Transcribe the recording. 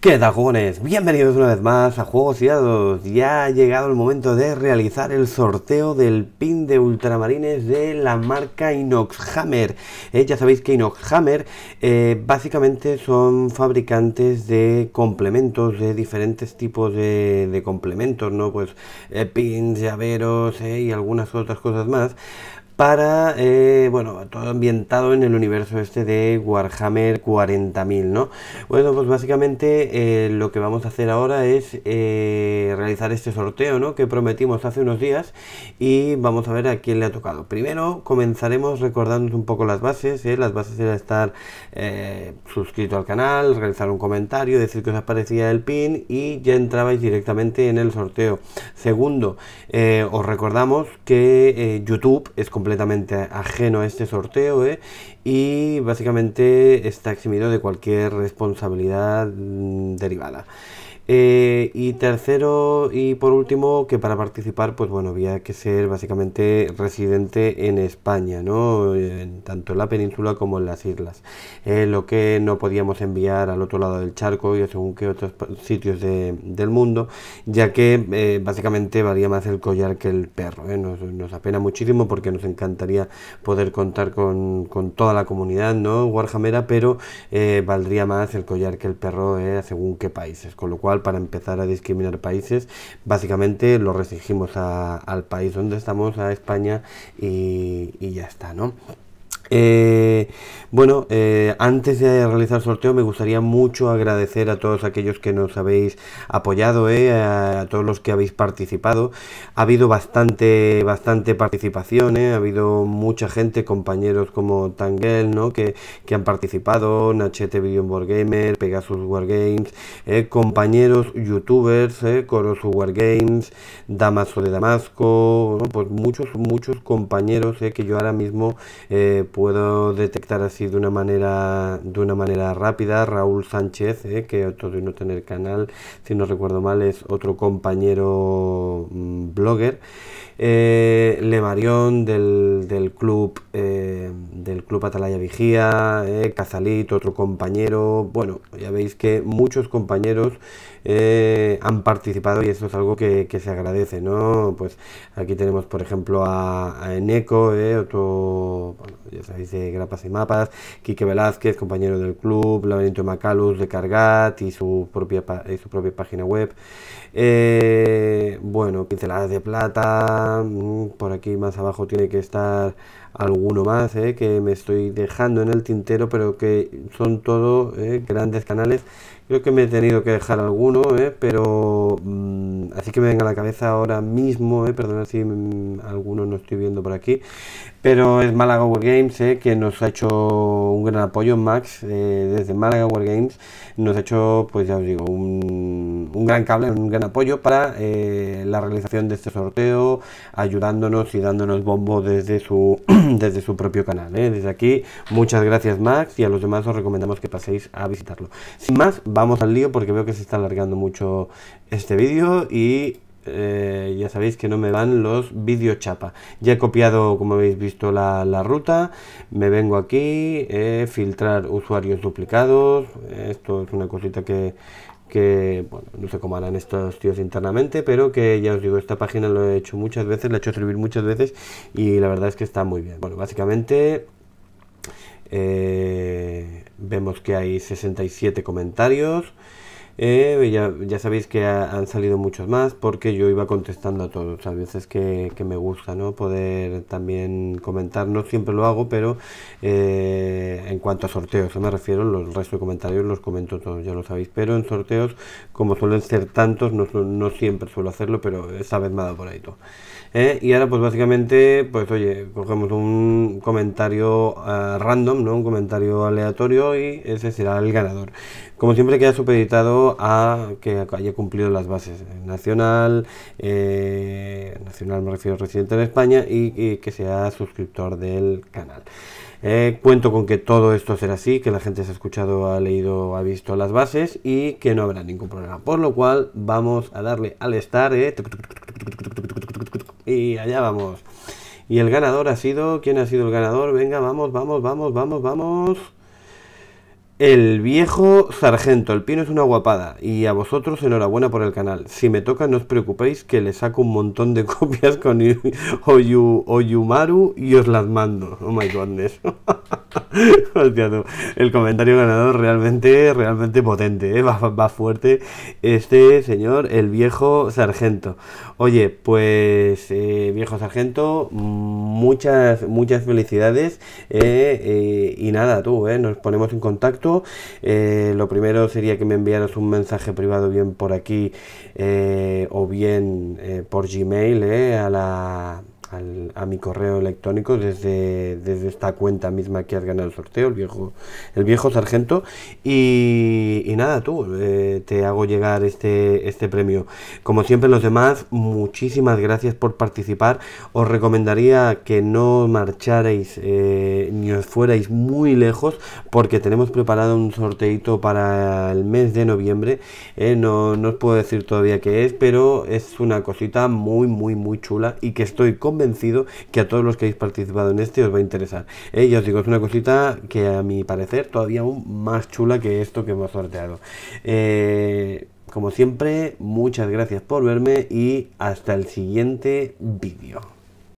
¿Qué tal jugones? Bienvenidos una vez más a Juegos y Dados. Ya ha llegado el momento de realizar el sorteo del pin de ultramarines de la marca Inoxhammer. Eh, ya sabéis que Inoxhammer eh, básicamente son fabricantes de complementos, de diferentes tipos de, complementos, ¿no? Pues eh, pins, llaveros y algunas otras cosas más para, eh, bueno, todo ambientado en el universo este de Warhammer 40.000, ¿no? Bueno, pues básicamente eh, lo que vamos a hacer ahora es eh, realizar este sorteo, ¿no? Que prometimos hace unos días y vamos a ver a quién le ha tocado. Primero comenzaremos recordándonos un poco las bases, Las bases era estar suscrito al canal, realizar un comentario, decir que os aparecía el pin y ya entrabais directamente en el sorteo. Segundo, os recordamos que YouTube es completamente completamente ajeno a este sorteo ¿eh? y básicamente está eximido de cualquier responsabilidad mm, derivada. Eh, y tercero y por último, que para participar, pues bueno, había que ser básicamente residente en España, ¿no? En, tanto en la península como en las islas. Eh, lo que no podíamos enviar al otro lado del charco y según que otros sitios del mundo, ya que eh, básicamente valía más el collar que el perro. Nos, nos, apena muchísimo porque nos encantaría poder contar con, con toda la comunidad, ¿no? Warhamera, pero valdría más el collar que el perro según qué países, con lo cual para empezar a discriminar países, básicamente lo restringimos al país donde estamos, a España, y, ya está, ¿no? Eh, bueno, eh, antes de realizar el sorteo me gustaría mucho agradecer a todos aquellos que nos habéis apoyado, eh, a, todos los que habéis participado. Ha habido bastante, bastante participación, ha habido mucha gente, compañeros como Tangel, ¿no? que, que han participado, Nachete Video Gamer, Pegasus Wargames, compañeros youtubers, Corosu Wargames, Damaso de Damasco, pues muchos, muchos compañeros que yo ahora mismo puedo detectar así de una manera de una manera rápida Raúl Sánchez eh, que otro de no tener canal si no recuerdo mal es otro compañero mm, blogger eh, Le Marión del, del club eh, del club Atalaya Vigía eh, Cazalit otro compañero bueno ya veis que muchos compañeros eh, han participado y eso es algo que, se agradece, ¿no? Pues aquí tenemos, por ejemplo, a, Eneco, ¿eh? otro, ya sabéis, de Grapas y Mapas, Quique Velázquez, compañero del club, Laberinto Macalus de Cargat y su propia, y su propia página web. Eh, bueno, pinceladas de plata, mm, por aquí más abajo tiene que estar alguno más eh, que me estoy dejando en el tintero, pero que son todo eh, grandes canales. Creo que me he tenido que dejar alguno, eh, pero mm, así que me venga a la cabeza ahora mismo, perdona si mm, alguno no estoy viendo por aquí, pero es Málaga War Games que nos ha hecho un gran apoyo, Max, desde Málaga War Games, nos ha hecho, pues ya os digo, un, un gran cable, un gran apoyo para la realización de este sorteo, ayudándonos y dándonos bombo desde su desde su propio canal. ¿eh? Desde aquí, muchas gracias Max y a los demás os recomendamos que paséis a visitarlo. Sin más, vamos al lío porque veo que se está alargando mucho este vídeo y eh, ya sabéis que no me van los vídeos chapa. Ya he copiado, como habéis visto, la, ruta. Me vengo aquí, eh, filtrar usuarios duplicados. Esto es una cosita que, que, bueno, no sé cómo harán estos tíos internamente, pero que ya os digo, esta página lo he hecho muchas veces, la he hecho servir muchas veces y la verdad es que está muy bien. Bueno, básicamente eh, vemos que hay 67 comentarios. Eh, ya, sabéis que han salido muchos más porque yo iba contestando a todos. A veces que, me gusta ¿no? poder también comentar, no siempre lo hago, pero eh, en cuanto a sorteos, me refiero, los restos de comentarios los comento todos, ya lo sabéis. Pero en sorteos, como suelen ser tantos, no, no siempre suelo hacerlo, pero esta vez me ha dado por ahí todo. ¿eh? Y ahora pues básicamente, pues oye, cogemos un comentario random, ¿no? Un comentario aleatorio y ese será el ganador. Como siempre queda supeditado a que haya cumplido las bases. Nacional, eh, me refiero residente en España y, que sea suscriptor del canal. Eh, cuento con que todo esto será así, que la gente se ha escuchado, ha leído, ha visto las bases y que no habrá ningún problema. Por lo cual vamos a darle al estar eh, y allá vamos. Y el ganador ha sido, ¿quién ha sido el ganador? Venga, vamos, vamos, vamos, vamos, vamos. El viejo sargento, el pino es una guapada. Y a vosotros enhorabuena por el canal. Si me toca, no os preocupéis que le saco un montón de copias con Oyu, Oyumaru y os las mando. Oh my goodness. El comentario ganador realmente, realmente potente, ¿eh? va, va, fuerte este señor, el viejo sargento. Oye, pues eh, viejo sargento, muchas, muchas felicidades eh, y nada, tú, nos ponemos en contacto. Lo primero sería que me enviaras un mensaje privado bien por aquí o bien por Gmail a la a mi correo electrónico desde, desde esta cuenta misma que has ganado el sorteo, el viejo, el viejo sargento. Y, nada, tú, eh, te hago llegar este, este premio. Como siempre, los demás, muchísimas gracias por participar. Os recomendaría que no marcharais eh, ni os fuerais muy lejos, porque tenemos preparado un sorteito para el mes de noviembre. Eh, no, no os puedo decir todavía qué es, pero es una cosita muy, muy, muy chula y que estoy con convencido que a todos los que habéis participado en este os va a interesar. ¿eh? Ya os digo, es una cosita que a mi parecer todavía aún más chula que esto que hemos sorteado. Eh, como siempre, muchas gracias por verme y hasta el siguiente vídeo.